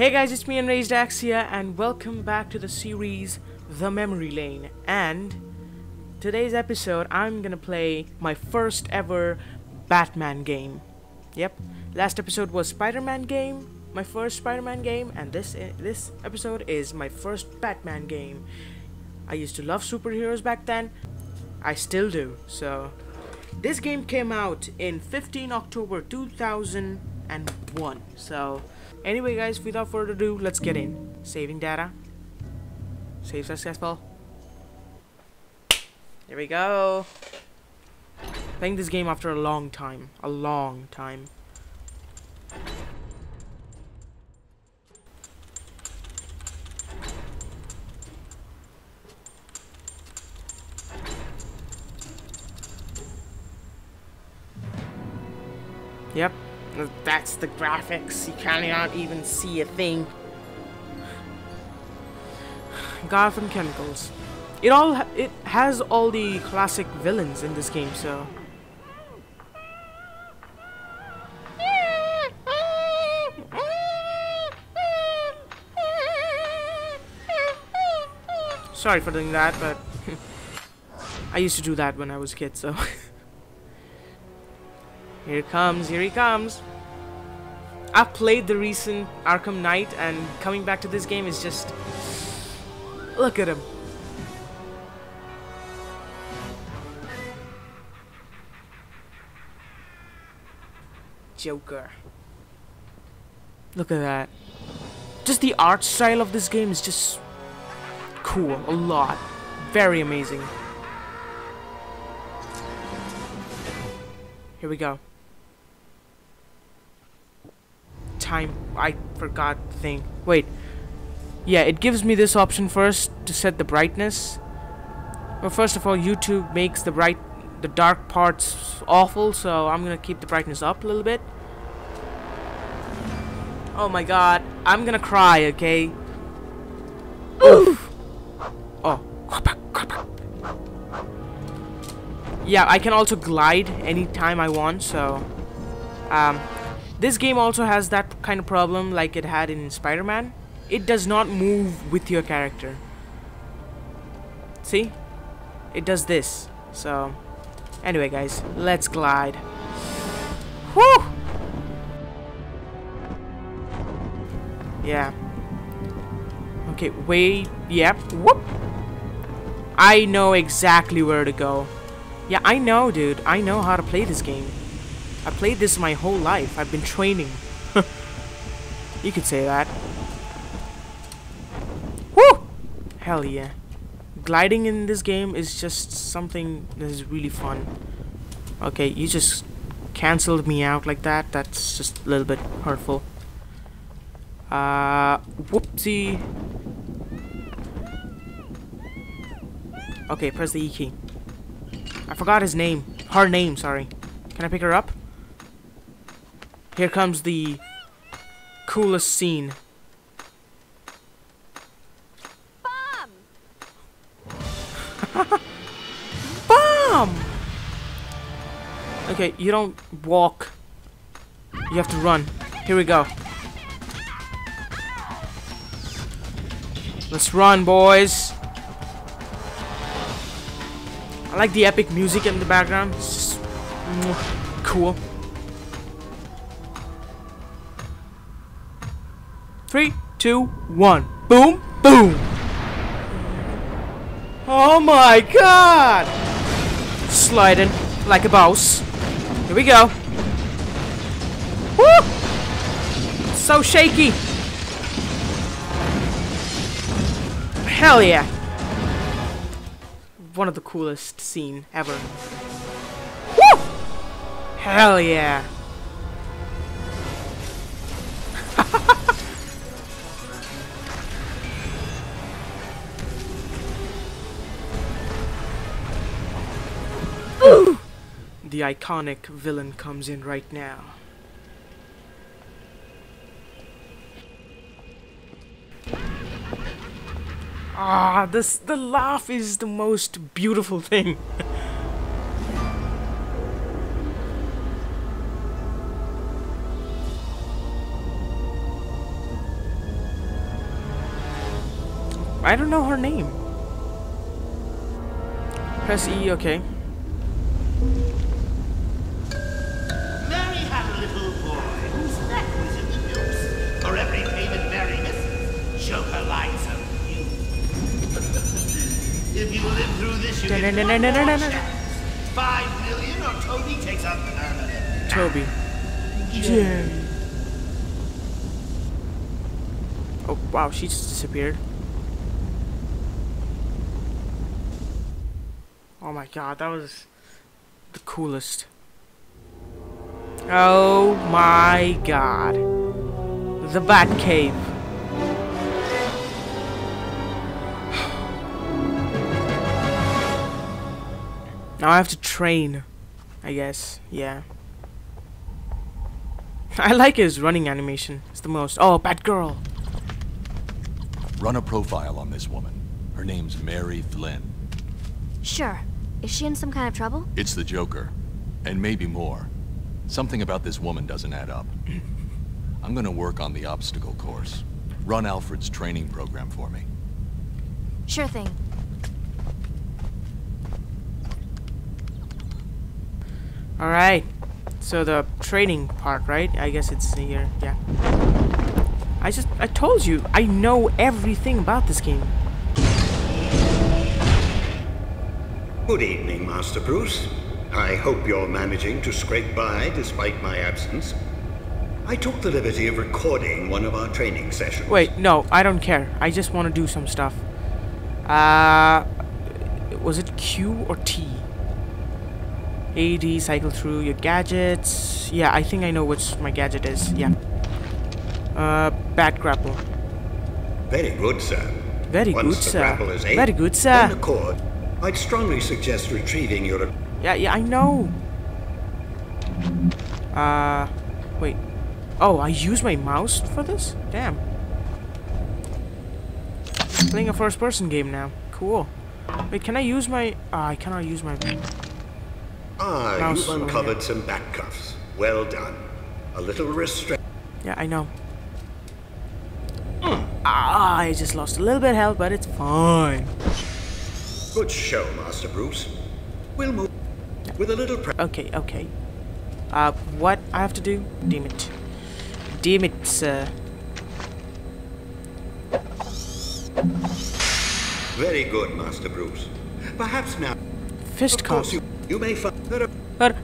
Hey guys, it's me Enraged Axe here, and welcome back to the series The Memory Lane. And today's episode, I'm gonna play my first ever Batman game. Yep, last episode was Spider-Man game, my first Spider-Man game, and this eh, this episode is my first Batman game. I used to love superheroes back then. I still do. So, this game came out in 15 October 2001. So. Anyway guys, without further ado, let's get in. Saving data. Save successful. Here we go. Playing this game after a long time. A long time. Yep, that's the graphics. You cannot even see a thing. Gotham Chemicals. It all it has all the classic villains in this game, so. Sorry for doing that, but I used to do that when I was a kid, so. Here comes, here he comes. I've played the recent Arkham Knight and coming back to this game is just... Look at him. Joker. Look at that. Just the art style of this game is just cool, a lot. Very amazing. Here we go. Time I forgot thing. Wait. Yeah, it gives me this option first to set the brightness. Well, first of all, YouTube makes the bright, the dark parts awful, so I'm gonna keep the brightness up a little bit. Oh my god, I'm gonna cry, okay? Oof. Oh. Yeah, I can also glide anytime I want, so... Um, this game also has that kind of problem like it had in Spider-Man. It does not move with your character. See? It does this. So, anyway guys, let's glide. Whew! Yeah. Okay, wait. Yep. Whoop! I know exactly where to go. Yeah, I know, dude. I know how to play this game. I played this my whole life. I've been training. you could say that. Woo! Hell yeah. Gliding in this game is just something that is really fun. Okay, you just cancelled me out like that. That's just a little bit hurtful. Uh, whoopsie. Okay, press the E key. I forgot his name. Her name, sorry. Can I pick her up? Here comes the coolest scene. Bomb! Bomb! Okay, you don't walk. You have to run. Here we go. Let's run, boys. I like the epic music in the background. It's just cool. Three, two, one. Boom, boom. Oh my god! Sliding like a boss. Here we go. Woo! So shaky. Hell yeah. One of the coolest scene ever. Woo! Hell yeah. the iconic villain comes in right now. Ah, this the laugh is the most beautiful thing. I don't know her name. Press E, okay. If you live through this, you get Da-na-na-na-na-na-na. more chance. Five million or Toby takes a permanent. Toby. Jerry. Oh wow, she just disappeared. Oh my god, that was the coolest. Oh my god. The Bat Now I have to train. I guess. Yeah. I like his running animation. It's the most. Oh, Batgirl. Run a profile on this woman. Her name's Mary Flynn. Sure. Is she in some kind of trouble? It's the Joker. And maybe more. Something about this woman doesn't add up. I'm gonna work on the obstacle course. Run Alfred's training program for me. Sure thing. Alright. So the training part, right? I guess it's here. Yeah. I just, I told you, I know everything about this game. Good evening, Master Bruce. I hope you're managing to scrape by despite my absence. I took the liberty of recording one of our training sessions. Wait, no, I don't care. I just want to do some stuff. Uh, was it Q or T? AD, cycle through your gadgets. Yeah, I think I know which my gadget is. Yeah. Uh, bat grapple. Very good, sir. Very Once good, sir. grapple is eight, Very good, sir. the cord. I'd strongly suggest retrieving your... Yeah, yeah, I know. Uh, wait. Oh, I use my mouse for this? Damn. Playing a first-person game now. Cool. Wait, can I use my... Ah, I cannot use my... Ah, Mouse you've over uncovered some back cuffs. Well done. A little restraint. Yeah, I know. Ah, I just lost a little bit of health, but it's fine. Good show, Master Bruce. We'll move with a little Okay, okay. Uh, what I have to do? Damn it. Damn it, sir. Very good, Master Bruce. Perhaps now... Fist Of comp. You may find. Boom, boom,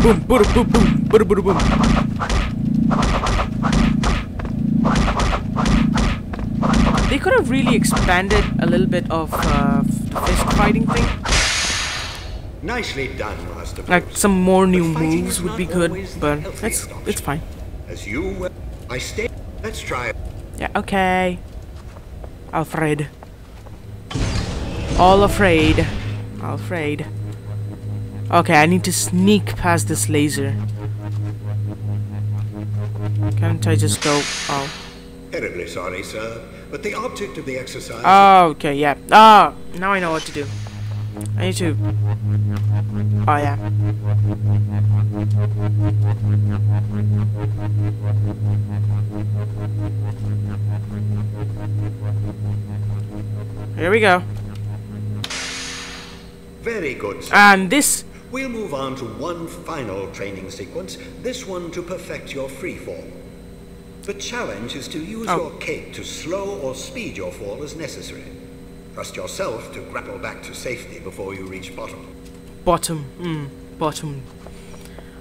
boom, boom, boom, boom, boom, boom. They could have really expanded a little bit of uh, fist fighting thing. Nicely done, Master. Bruce. Like some more new moves would be good, but it's option. it's fine. As you, uh, I stay. Let's try. Yeah. Okay. Alfred. Alfred. all afraid. Okay, I need to sneak past this laser. Can't I just go? Oh. Terribly sorry, sir, but the object of the exercise. Oh, okay, yeah. Oh, now I know what to do. I need to. Oh, yeah. Here we go. Very good, sir. And this. We'll move on to one final training sequence, this one to perfect your free fall. The challenge is to use Oh. your cape to slow or speed your fall as necessary. Trust yourself to grapple back to safety before you reach bottom. bottom mm, bottom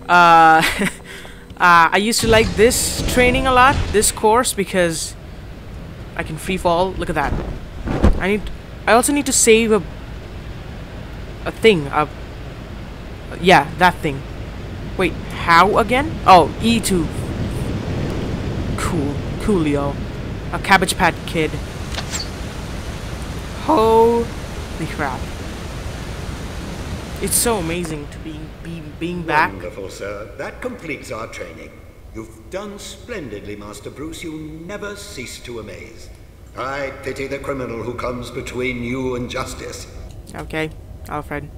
uh, uh i used to like this training a lot this course because i can free fall look at that i need i also need to save a a thing a yeah that thing wait how again oh e2 cool coolio a cabbage patch kid holy crap it's so amazing to be, be being back. Wonderful, sir. That completes our training. You've done splendidly, Master Bruce. You never cease to amaze. I pity the criminal who comes between you and justice. Okay, Alfred.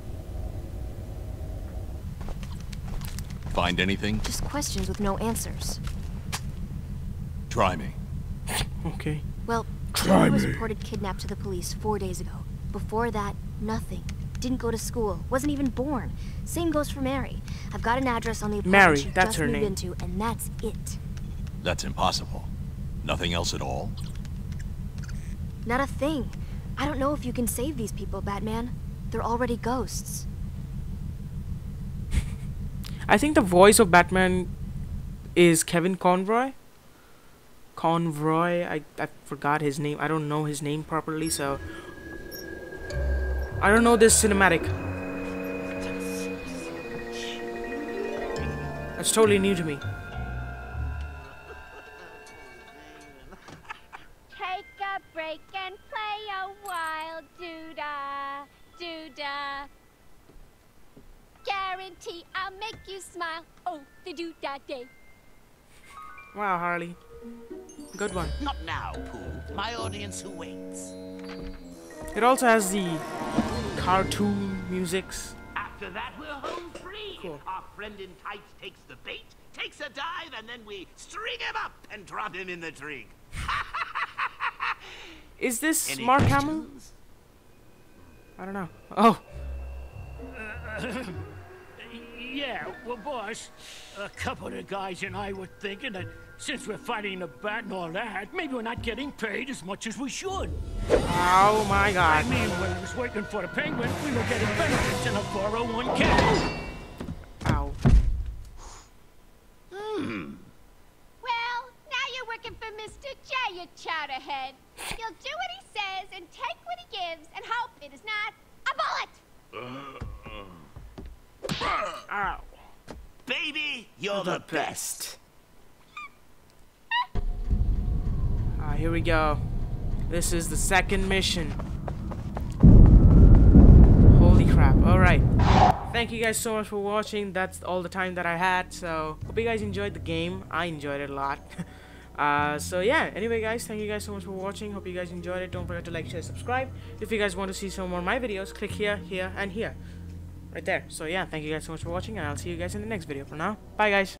Find anything? Just questions with no answers. Try me. Okay. Well, Try Jamie was reported kidnapped to the police four days ago. Before that, nothing. Didn't go to school. Wasn't even born. Same goes for Mary. I've got an address on the apartment Mary, she that's just her moved name. into, and that's it. That's impossible. Nothing else at all? Not a thing. I don't know if you can save these people, Batman. They're already ghosts. I think the voice of Batman is Kevin Conroy. Conroy, I, I forgot his name. I don't know his name properly, so I don't know this cinematic. That's totally new to me. Guarantee I'll make you smile. Oh, the doo-da day. Wow, Harley. Good one. Not now, Pooh. My audience who waits. It also has the cartoon musics. After that, we're home free. Cool. Our friend in tights takes the bait, takes a dive, and then we string him up and drop him in the trig. Is this Any Mark Hamill? I don't know. Oh, Yeah, well, boss, a couple of the guys and I were thinking that since we're fighting the bat and all that, maybe we're not getting paid as much as we should. oh my God. I mean, when I was working for the Penguin, we were getting benefits in a 401k. Ow. Hmm. Well, now you're working for Mr. J, you chowderhead. You'll do what he says and take what he gives and hope it is not a bullet. Uh, Ow. Baby, you're the best. Ah, here we go. This is the second mission. Holy crap. Alright. Thank you guys so much for watching. That's all the time that I had. So, hope you guys enjoyed the game. I enjoyed it a lot. uh, so, yeah. Anyway, guys, thank you guys so much for watching. Hope you guys enjoyed it. Don't forget to like, share, subscribe. If you guys want to see some more of my videos, click here, here, and here. Right there. So, yeah. Thank you guys so much for watching. And I'll see you guys in the next video. For now, bye, guys.